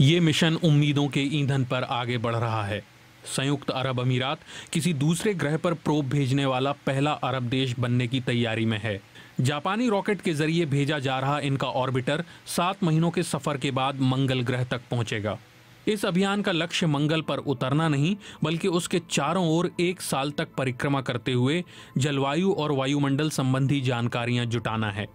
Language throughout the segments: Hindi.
ये मिशन उम्मीदों के ईंधन पर आगे बढ़ रहा है। संयुक्त अरब अमीरात किसी दूसरे ग्रह पर प्रोब भेजने वाला पहला अरब देश बनने की तैयारी में है। जापानी रॉकेट के ज़रिए भेजा जा रहा इनका ऑर्बिटर सात महीनों के सफ़र के बाद मंगल ग्रह तक पहुंचेगा। इस अभियान का लक्ष्य मंगल पर उतरना नहीं बल्कि उसके चारों ओर एक साल तक परिक्रमा करते हुए जलवायु और वायुमंडल संबंधी जानकारियाँ जुटाना है.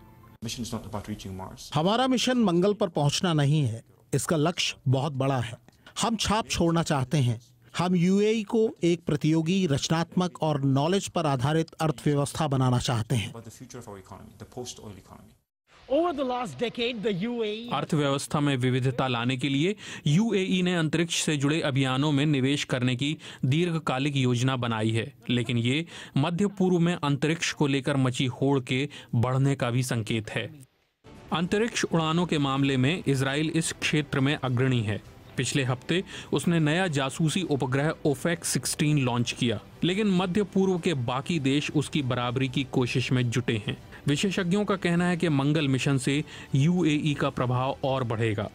हमारा मिशन मंगल पर पहुँचना नहीं है। इसका लक्ष्य बहुत बड़ा है। हम छाप छोड़ना चाहते हैं। हम यूएई को एक प्रतियोगी रचनात्मक और नॉलेज पर आधारित अर्थव्यवस्था बनाना चाहते हैं। UAE अर्थव्यवस्था में विविधता लाने के लिए यूएई ने अंतरिक्ष से जुड़े अभियानों में निवेश करने की दीर्घकालिक योजना बनाई है। लेकिन ये मध्य पूर्व में अंतरिक्ष को लेकर मची होड़ के बढ़ने का भी संकेत है। अंतरिक्ष उड़ानों के मामले में इसराइल इस क्षेत्र में अग्रणी है। पिछले हफ़्ते उसने नया जासूसी उपग्रह ओफेक 16 लॉन्च किया, लेकिन मध्य पूर्व के बाकी देश उसकी बराबरी की कोशिश में जुटे हैं। विशेषज्ञों का कहना है कि मंगल मिशन से यूएई का प्रभाव और बढ़ेगा।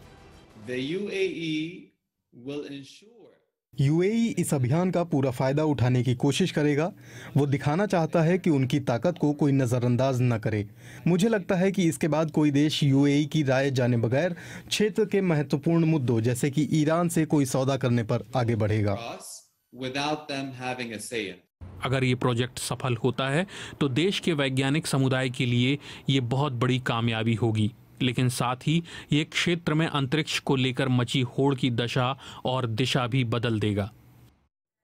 यूएई इस अभियान का पूरा फ़ायदा उठाने की कोशिश करेगा। वो दिखाना चाहता है कि उनकी ताकत को कोई नज़रअंदाज न करे। मुझे लगता है कि इसके बाद कोई देश यूएई की राय जाने बगैर क्षेत्र के महत्वपूर्ण मुद्दों जैसे कि ईरान से कोई सौदा करने पर आगे बढ़ेगा. अगर ये प्रोजेक्ट सफल होता है तो देश के वैज्ञानिक समुदाय के लिए ये बहुत बड़ी कामयाबी होगी। लेकिन साथ ही ये क्षेत्र में अंतरिक्ष को लेकर मची होड़ की दशा और दिशा भी बदल देगा।